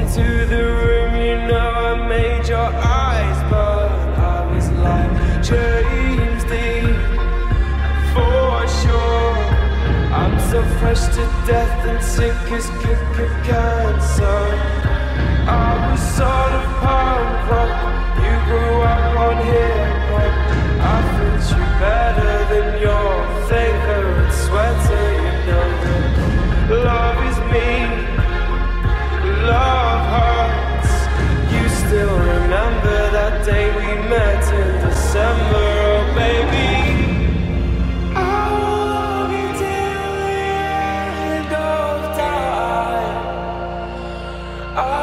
into the room, you know I made your eyes, burn. I was like James Dean for sure. I'm so fresh to death and sick as cancer. I was sort of punk rock, you grew up on hip hop. I fit you better than your favorite sweater, you know. Love is me. Day we met in December, oh baby. I will till the end of time. I